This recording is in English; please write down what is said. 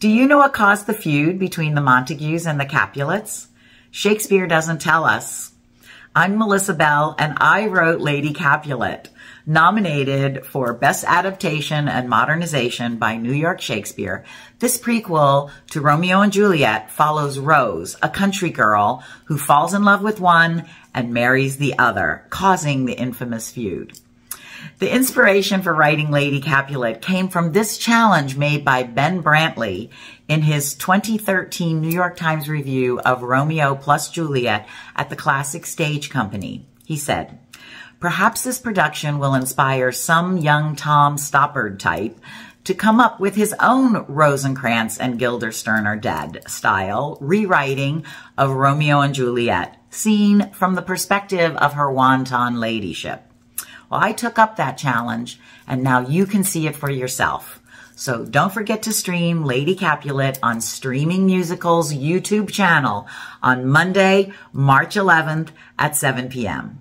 Do you know what caused the feud between the Montagues and the Capulets? Shakespeare doesn't tell us. I'm Melissa Bell and I wrote Lady Capulet, nominated for Best Adaptation and Modernization by New York Shakespeare. This prequel to Romeo and Juliet follows Rose, a country girl who falls in love with one and marries the other, causing the infamous feud. The inspiration for writing Lady Capulet came from this challenge made by Ben Brantley in his 2013 New York Times review of Romeo plus Juliet at the Classic Stage Company. He said, Perhaps this production will inspire some young Tom Stoppard type to come up with his own Rosencrantz and Guildenstern are dead style rewriting of Romeo and Juliet, seen from the perspective of her wanton ladyship. Well, I took up that challenge and now you can see it for yourself. So don't forget to stream Lady Capulet on Streaming Musicals YouTube channel on Monday, March 11th at 7 p.m.